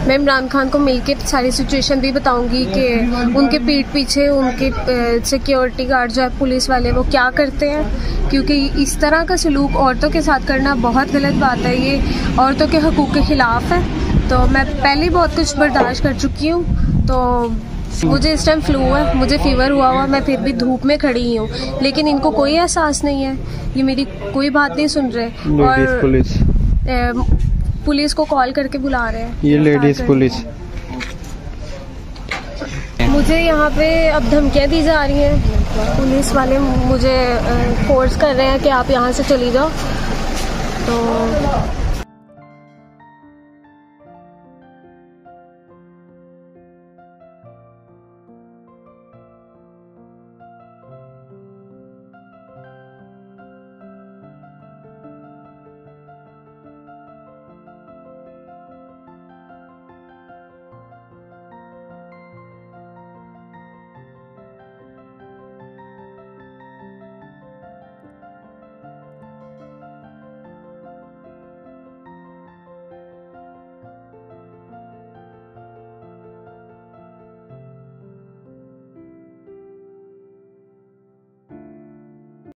मैं इमरान खान को मिल के सारी सिचुएशन भी बताऊँगी कि उनके पीठ पीछे उनके सिक्योरिटी गार्ड जो है पुलिस वाले वो क्या करते हैं? क्योंकि इस तरह का सलूक औरतों के साथ करना बहुत गलत बात है ये। औरतों के हकूक़ के ख़िलाफ़ है। तो मैं पहले बहुत कुछ बर्दाश्त कर चुकी हूँ। तो मुझे इस टाइम फ्लू है मुझे फीवर हुआ हुआ मैं फिर भी धूप में खड़ी ही। हूँ लेकिन इनको कोई एहसास नहीं है। ये मेरी कोई बात नहीं सुन रहे। और पुलिस को कॉल करके बुला रहे हैं। ये लेडीज़ पुलिस। मुझे यहाँ पे अब धमकियाँ दी जा रही हैं। पुलिस वाले मुझे फोर्स कर रहे हैं कि आप यहाँ से चली जाओ। तो